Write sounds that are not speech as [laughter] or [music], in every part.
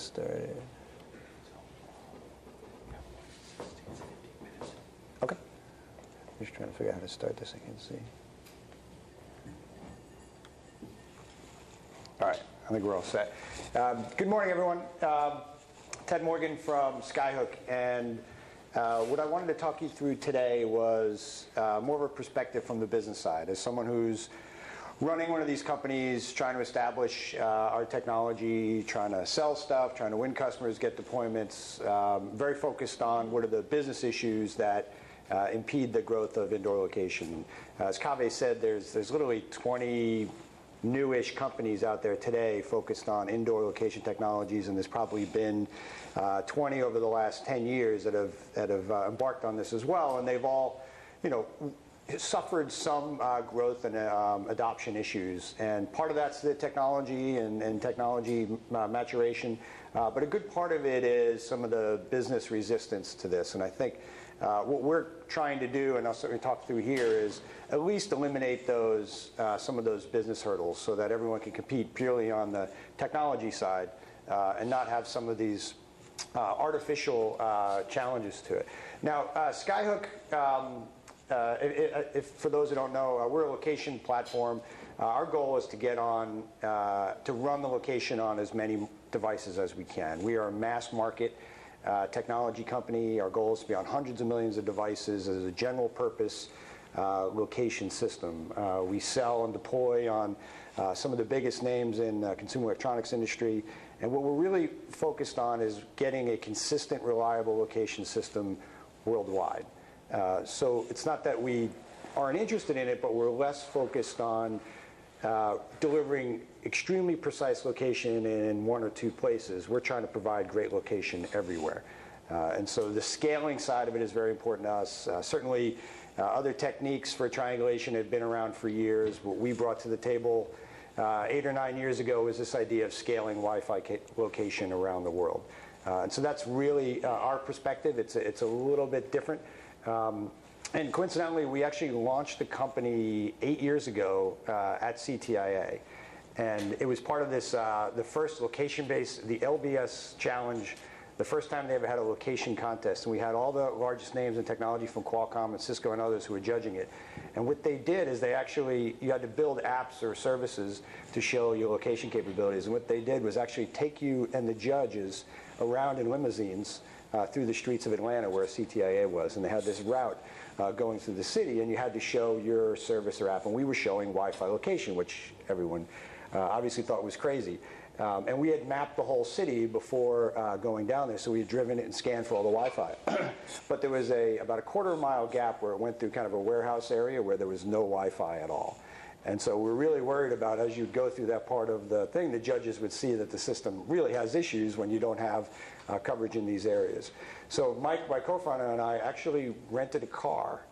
started. Okay. I'm Just trying to figure out how to start this, I can see. All right, I think we're all set. Um, Good morning, everyone. Um, Ted Morgan from Skyhook, and uh, what I wanted to talk you through today was uh, more of a perspective from the business side. As someone who's running one of these companies, trying to establish uh, our technology, trying to sell stuff, trying to win customers, get deployments, um, very focused on what are the business issues that uh, impede the growth of indoor location. As Kaveh said, there's, there's literally 20 newish companies out there today focused on indoor location technologies, and there's probably been uh, 20 over the last 10 years that have, that have uh, embarked on this as well, and they've all, you know, suffered some uh, growth and um, adoption issues. And part of that's the technology and, and technology uh, maturation, uh, but a good part of it is some of the business resistance to this. And I think uh, what we're trying to do, and I'll certainly talk through here, is at least eliminate those uh, some of those business hurdles so that everyone can compete purely on the technology side uh, and not have some of these artificial challenges to it. Now, Skyhook, um, if, if, for those who don't know, we're a location platform. our goal is to get on, to run the location on as many devices as we can. We are a mass market uh, technology company. Our goal is to be on hundreds of millions of devices as a general purpose uh, location system. Uh, we sell and deploy on uh, some of the biggest names in the consumer electronics industry. And what we're really focused on is getting a consistent, reliable location system worldwide. Uh, so it's not that we aren't interested in it, but we're less focused on uh, delivering extremely precise location in one or two places. We're trying to provide great location everywhere. Uh, and so the scaling side of it is very important to us. Uh, certainly, uh, other techniques for triangulation have been around for years. What we brought to the table uh, eight or nine years ago was this idea of scaling Wi-Fi location around the world. Uh, and so that's really our perspective. It's a, it's a little bit different. Um, and coincidentally, we actually launched the company eight years ago uh, at CTIA. And it was part of this, uh, the first location-based, the LBS challenge, the first time they ever had a location contest. And we had all the largest names in technology from Qualcomm and Cisco and others who were judging it. And what they did is they actually, you had to build apps or services to show your location capabilities. And what they did was actually take you and the judges around in limousines uh, through the streets of Atlanta where CTIA was. And they had this route uh, going through the city, and you had to show your service or app. And we were showing Wi-Fi location, which everyone uh, obviously thought was crazy. Um, and we had mapped the whole city before uh, going down there, so we had driven it and scanned for all the Wi-Fi. [clears throat] but there was a about a quarter mile gap where it went through kind of a warehouse area where there was no Wi-Fi at all. And so we're really worried about as you go through that part of the thing, the judges would see that the system really has issues when you don't have uh, coverage in these areas. So Mike, my co-founder, and I actually rented a car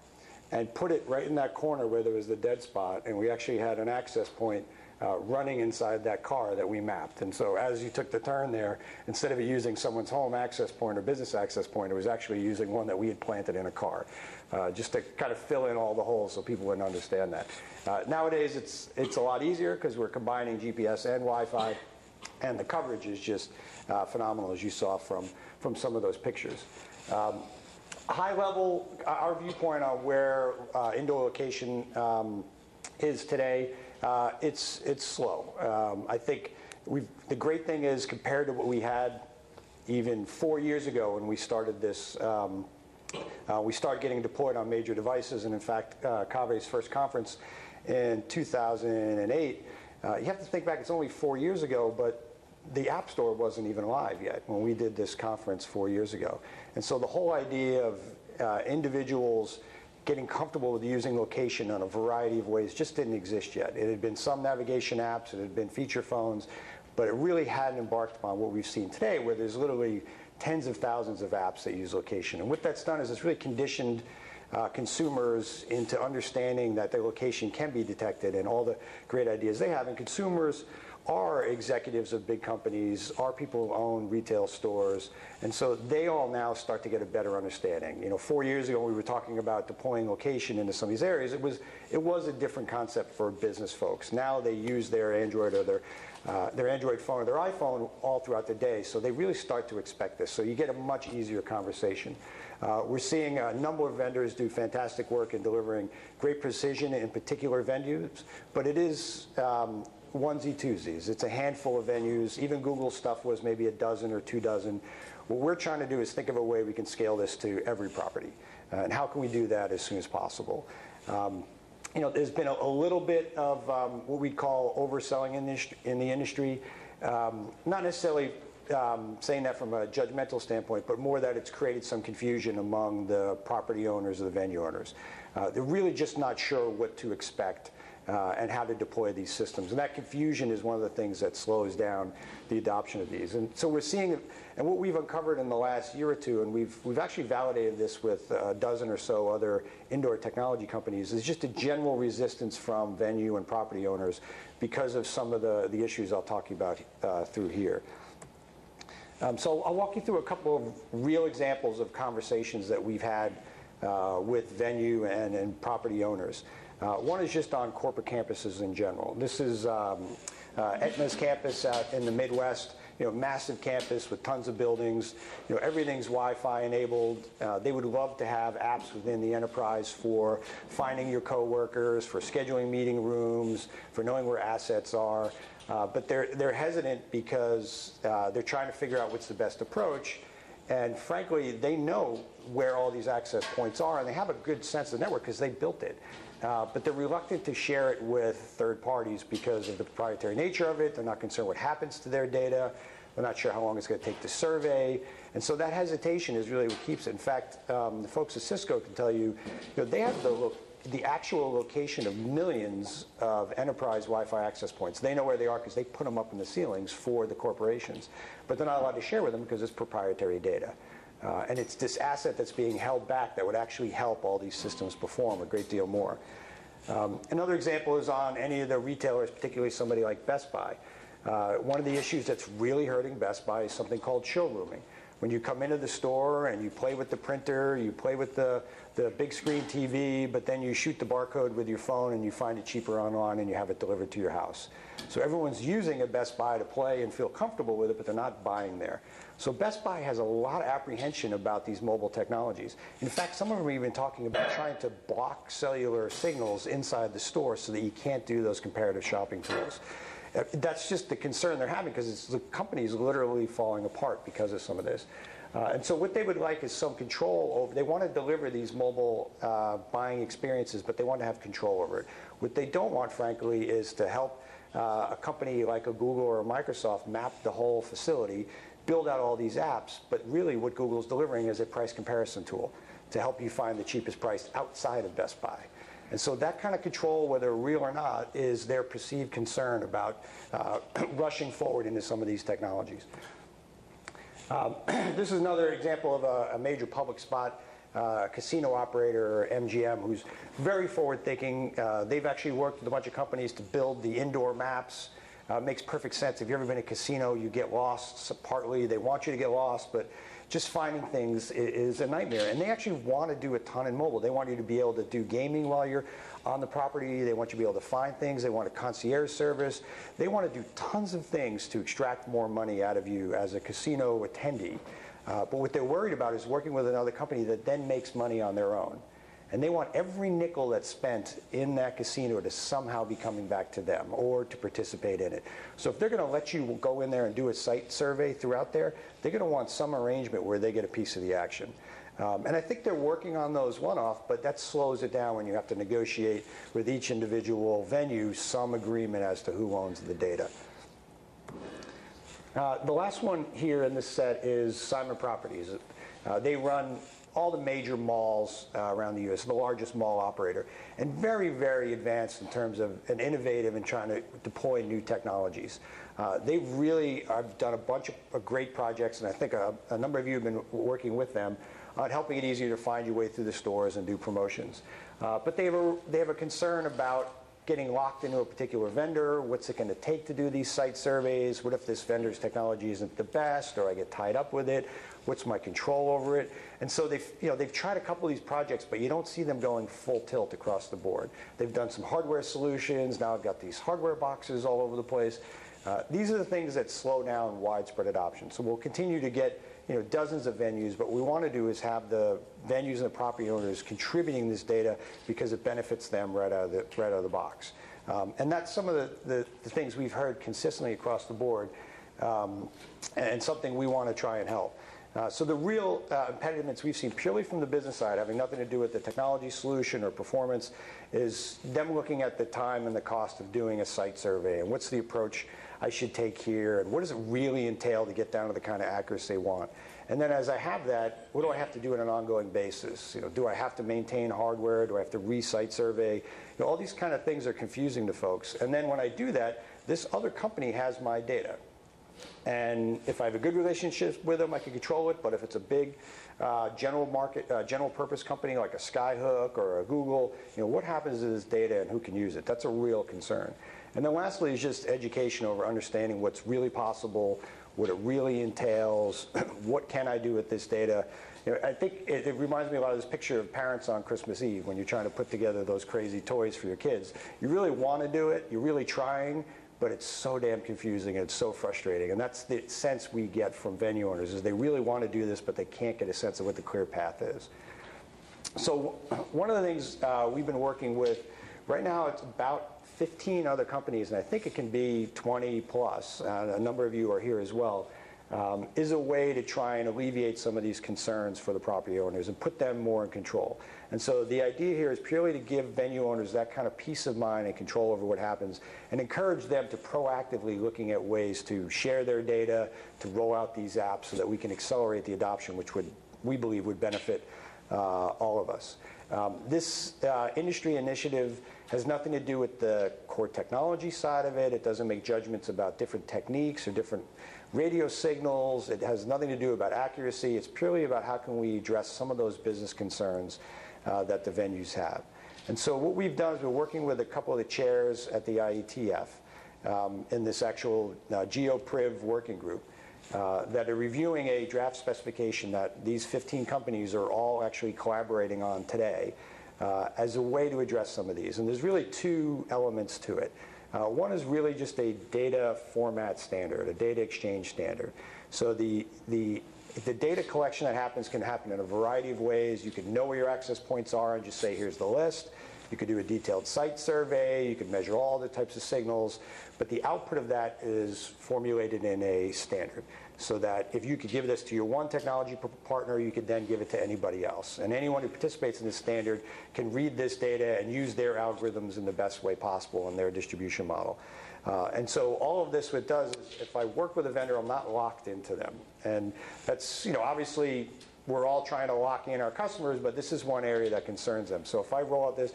and put it right in that corner where there was the dead spot, and we actually had an access point uh, running inside that car that we mapped. And so as you took the turn there, instead of using someone's home access point or business access point, it was actually using one that we had planted in a car, uh, just to kind of fill in all the holes so people wouldn't understand that. Uh, nowadays, it's, it's a lot easier because we're combining GPS and Wi-Fi, and the coverage is just uh, phenomenal, as you saw from, from some of those pictures. Um, high level, our viewpoint on where uh, indoor location um, is today, uh, it's, it's slow. Um, I think the great thing is compared to what we had even four years ago when we started this, um, uh, we started getting deployed on major devices. And in fact, uh, Kaveh's first conference in 2008, uh, you have to think back, it's only four years ago, but the App Store wasn't even live yet when we did this conference four years ago. And so the whole idea of uh, individuals getting comfortable with using location in a variety of ways just didn't exist yet. It had been some navigation apps, it had been feature phones, but it really hadn't embarked upon what we've seen today where there's literally tens of thousands of apps that use location. And what that's done is it's really conditioned uh, consumers into understanding that their location can be detected and all the great ideas they have. And consumers are executives of big companies, are people who own retail stores, and so they all now start to get a better understanding. You know, four years ago, we were talking about deploying location into some of these areas. It was, it was a different concept for business folks. Now they use their Android or their, uh, their Android phone or their iPhone all throughout the day, so they really start to expect this. So you get a much easier conversation. Uh, we're seeing a number of vendors do fantastic work in delivering great precision in particular venues, but it is um, onesie twosies. It's a handful of venues. Even Google stuff was maybe a dozen or two dozen. What we're trying to do is think of a way we can scale this to every property. Uh, and how can we do that as soon as possible? Um, you know, there's been a, a little bit of um, what we'd call overselling in, this, in the industry. Um, not necessarily um, saying that from a judgmental standpoint, but more that it's created some confusion among the property owners or the venue owners. Uh, they're really just not sure what to expect uh, and how to deploy these systems. And that confusion is one of the things that slows down the adoption of these. And so we're seeing, and what we've uncovered in the last year or two, and we've, we've actually validated this with a dozen or so other indoor technology companies, is just a general resistance from venue and property owners because of some of the, the issues I'll talk about uh, through here. Um, so I'll walk you through a couple of real examples of conversations that we've had uh, with venue and, and property owners. Uh, one is just on corporate campuses in general. This is um, uh, Aetna's campus out in the Midwest. You know, massive campus with tons of buildings. You know, everything's Wi-Fi enabled. Uh, they would love to have apps within the enterprise for finding your coworkers, for scheduling meeting rooms, for knowing where assets are. Uh, but they're they're hesitant because uh, they're trying to figure out what's the best approach. And frankly, they know where all these access points are, and they have a good sense of the network because they built it. Uh, but they're reluctant to share it with third parties because of the proprietary nature of it. They're not concerned what happens to their data. They're not sure how long it's going to take to survey. And so that hesitation is really what keeps it. In fact, um, the folks at Cisco can tell you, you know, they have the, the actual location of millions of enterprise Wi-Fi access points. They know where they are because they put them up in the ceilings for the corporations. But they're not allowed to share with them because it's proprietary data. Uh, and it's this asset that's being held back that would actually help all these systems perform a great deal more. Um, another example is on any of the retailers, particularly somebody like Best Buy. Uh, one of the issues that's really hurting Best Buy is something called showrooming. When you come into the store and you play with the printer, you play with the, the big screen TV, but then you shoot the barcode with your phone and you find it cheaper online and you have it delivered to your house. So everyone's using a Best Buy to play and feel comfortable with it, but they're not buying there. So Best Buy has a lot of apprehension about these mobile technologies. In fact, some of them are even talking about trying to block cellular signals inside the store so that you can't do those comparative shopping tools. That's just the concern they're having because the company is literally falling apart because of some of this. Uh, and so what they would like is some control over, they want to deliver these mobile uh, buying experiences, but they want to have control over it. What they don't want, frankly, is to help uh, a company like a Google or a Microsoft map the whole facility build out all these apps, but really what Google's delivering is a price comparison tool to help you find the cheapest price outside of Best Buy. And so that kind of control, whether real or not, is their perceived concern about uh, [clears throat] rushing forward into some of these technologies. Um, [clears throat] this is another example of a, a major public spot uh, casino operator, MGM, who's very forward-thinking. Uh, they've actually worked with a bunch of companies to build the indoor maps uh, makes perfect sense. If you've ever been in a casino, you get lost. So partly they want you to get lost, but just finding things is, a nightmare. And they actually want to do a ton in mobile. They want you to be able to do gaming while you're on the property. They want you to be able to find things. They want a concierge service. They want to do tons of things to extract more money out of you as a casino attendee. Uh, but what they're worried about is working with another company that then makes money on their own. And they want every nickel that's spent in that casino to somehow be coming back to them or to participate in it. So if they're going to let you go in there and do a site survey throughout there, they're going to want some arrangement where they get a piece of the action. Um, and I think they're working on those one-off, but that slows it down when you have to negotiate with each individual venue some agreement as to who owns the data. Uh, the last one here in this set is Simon Properties. Uh, they run all the major malls uh, around the U.S., the largest mall operator, and very, very advanced in terms of and innovative in trying to deploy new technologies. Uh, they really I've done a bunch of, of great projects, and I think a, a, number of you have been working with them on helping it easier to find your way through the stores and do promotions. Uh, but they have, a, they have a concern about getting locked into a particular vendor. What's it going to take to do these site surveys? What if this vendor's technology isn't the best or I get tied up with it? What's my control over it? And so they've, you know, they've tried a couple of these projects, but you don't see them going full tilt across the board. They've done some hardware solutions. Now I've got these hardware boxes all over the place. Uh, these are the things that slow down widespread adoption. So we'll continue to get you know, dozens of venues, but what we want to do is have the venues and the property owners contributing this data because it benefits them right out of the, right out of the box. Um, and that's some of the, the, the, things we've heard consistently across the board um, and something we want to try and help. Uh, so the real uh, impediments we've seen purely from the business side, having nothing to do with the technology solution or performance, is them looking at the time and the cost of doing a site survey and what's the approach I should take here, and what does it really entail to get down to the kind of accuracy they want. And then as I have that, what do I have to do on an ongoing basis? You know, do I have to maintain hardware? Do I have to re-site survey? You know, all these kind of things are confusing to folks. And then when I do that, this other company has my data. And if I have a good relationship with them, I can control it. But if it's a big uh, general market, uh, general purpose company like a Skyhook or a Google, you know, what happens to this data and who can use it? That's a real concern. And then lastly is just education over understanding what's really possible, what it really entails, [clears throat] what can I do with this data. You know, I think it, it, reminds me a lot of this picture of parents on Christmas Eve when you're trying to put together those crazy toys for your kids. You really want to do it, you're really trying, but it's so damn confusing and it's so frustrating. And that's the sense we get from venue owners is they really want to do this, but they can't get a sense of what the clear path is. So one of the things uh, we've been working with, right now it's about 15 other companies, and I think it can be 20 plus, uh, a number of you are here as well, um, is a way to try and alleviate some of these concerns for the property owners and put them more in control. And so the idea here is purely to give venue owners that kind of peace of mind and control over what happens and encourage them to proactively looking at ways to share their data, to roll out these apps so that we can accelerate the adoption, which would, we believe would benefit uh, all of us. Um, this uh, industry initiative has nothing to do with the core technology side of it. It doesn't make judgments about different techniques or different radio signals. It has nothing to do about accuracy. It's purely about how can we address some of those business concerns uh, that the venues have. And so what we've done is we're working with a couple of the chairs at the IETF um, in this actual uh, GeoPriv working group uh, that are reviewing a draft specification that these 15 companies are all actually collaborating on today uh, as a way to address some of these. And there's really two elements to it. Uh, one is really just a data format standard, a data exchange standard. So the, the, the data collection that happens can happen in a variety of ways. You can know where your access points are and just say, here's the list. You could do a detailed site survey. You could measure all the types of signals. But the output of that is formulated in a standard so that if you could give this to your one technology partner, you could then give it to anybody else. And anyone who participates in this standard can read this data and use their algorithms in the best way possible in their distribution model. Uh, and so all of this, what it does is if I work with a vendor, I'm not locked into them. And that's, you know, obviously we're all trying to lock in our customers, but this is one area that concerns them. So if I roll out this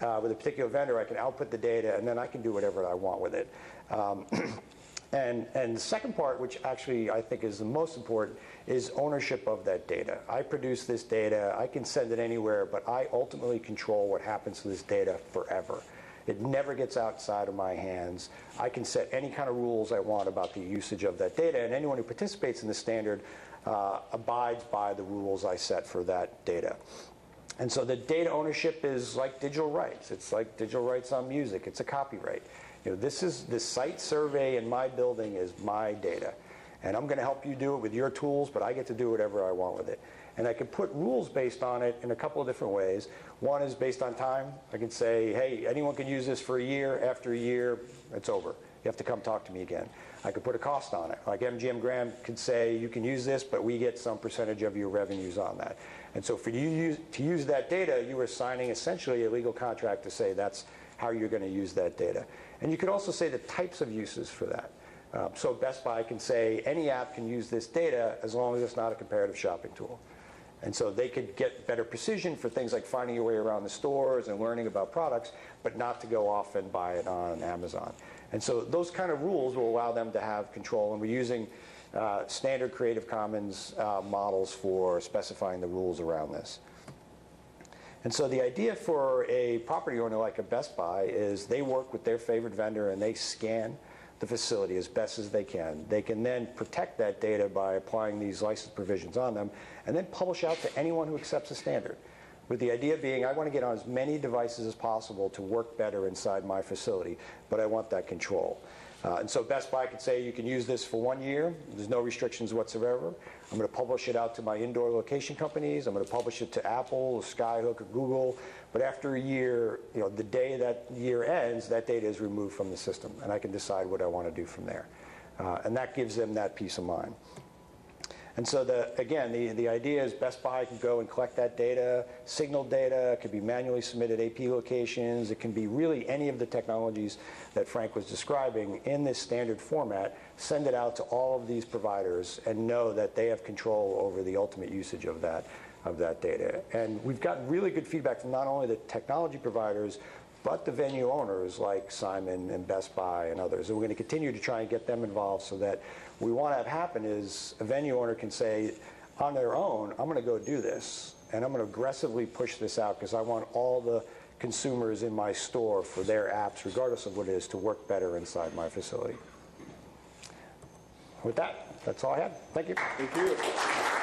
uh, with a particular vendor, I can output the data and then I can do whatever I want with it. Um, [clears throat] And, and the second part, which actually I think is the most important, is ownership of that data. I produce this data, I can send it anywhere, but I ultimately control what happens to this data forever. It never gets outside of my hands. I can set any kind of rules I want about the usage of that data, and anyone who participates in the standard uh, abides by the rules I set for that data. And so the data ownership is like digital rights. It's like digital rights on music. It's a copyright. You know, this is the site survey in my building is my data. And I'm going to help you do it with your tools, but I get to do whatever I want with it. And I can put rules based on it in a couple of different ways. One is based on time. I can say, hey, anyone can use this for a year. After a year, it's over. You have to come talk to me again. I could put a cost on it. Like MGM Grand could say, you can use this, but we get some percentage of your revenues on that. And so for you to use that data, you are signing essentially a legal contract to say that's how you're going to use that data. And you could also say the types of uses for that. Uh, so Best Buy can say any app can use this data as long as it's not a comparative shopping tool. And so they could get better precision for things like finding your way around the stores and learning about products, but not to go off and buy it on Amazon. And so those kind of rules will allow them to have control. And we're using uh, standard Creative Commons uh, models for specifying the rules around this. And so the idea for a property owner like a Best Buy is they work with their favorite vendor and they scan the facility as best as they can. They can then protect that data by applying these license provisions on them and then publish out to anyone who accepts the standard. With the idea being, I want to get on as many devices as possible to work better inside my facility, but I want that control. Uh, and so Best Buy could say you can use this for one year. There's no restrictions whatsoever. I'm going to publish it out to my indoor location companies. I'm going to publish it to Apple, Skyhook, or Google. But after a year, you know, the day that year ends, that data is removed from the system, and I can decide what I want to do from there. Uh, and that gives them that peace of mind. And so, the, again, the, the idea is Best Buy can go and collect that data, signal data, it could be manually submitted AP locations, it can be really any of the technologies that Frank was describing in this standard format, send it out to all of these providers and know that they have control over the ultimate usage of that, of that data. And we've gotten really good feedback from not only the technology providers, but the venue owners like Simon and Best Buy and others. And we're going to continue to try and get them involved so that we want to have happen is a venue owner can say on their own, I'm going to go do this and I'm going to aggressively push this out because I want all the consumers in my store for their apps, regardless of what it is, to work better inside my facility. With that, that's all I had. Thank you. Thank you.